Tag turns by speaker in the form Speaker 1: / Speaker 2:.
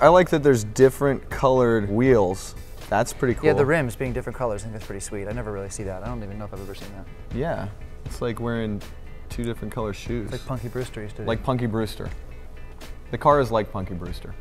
Speaker 1: I like that there's different colored wheels. That's pretty cool.
Speaker 2: Yeah, the rims being different colors, I think that's pretty sweet. I never really see that. I don't even know if I've ever seen that.
Speaker 1: Yeah, it's like wearing two different color shoes.
Speaker 2: Like Punky Brewster used to do.
Speaker 1: Like Punky Brewster. The car is like Punky Brewster.